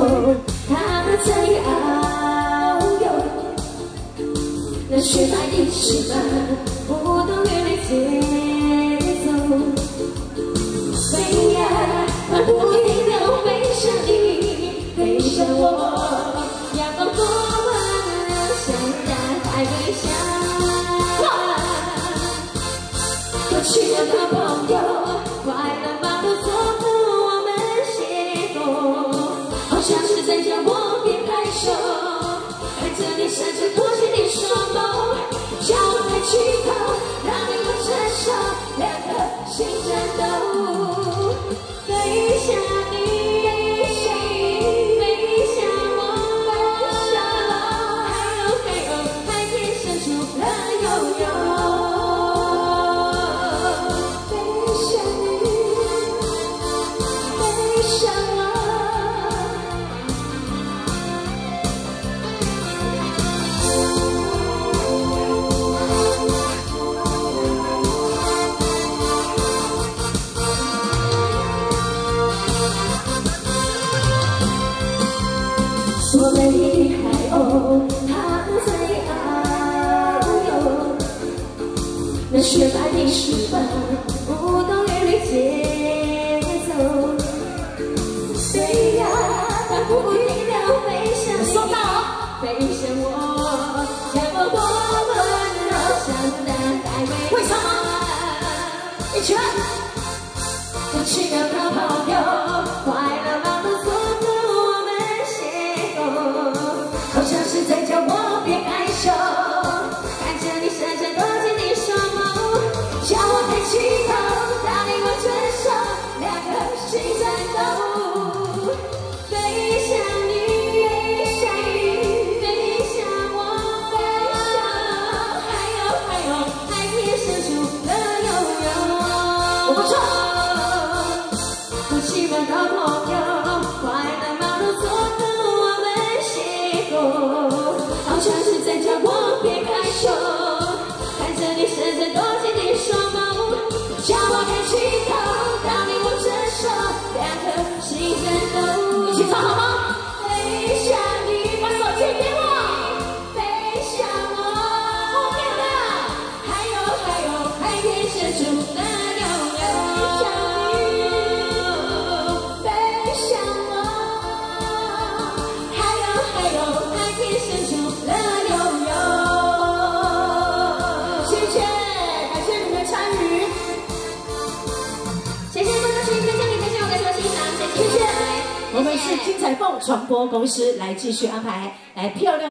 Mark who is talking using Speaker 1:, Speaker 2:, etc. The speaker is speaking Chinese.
Speaker 1: 哦，他在遨游，那雪白的翅膀不懂原来节奏，飞呀，它不停地飞向你，飞向我，阳光多温暖，像大海微笑。过去的那雪白的翅膀不懂原理节奏，飞呀，它不停地飞向你，飞向我，像我多温柔，像大海微笑。一起来，我亲爱的朋友，好像是在叫我。我们是精彩凤传播公司来继续安排，来漂亮。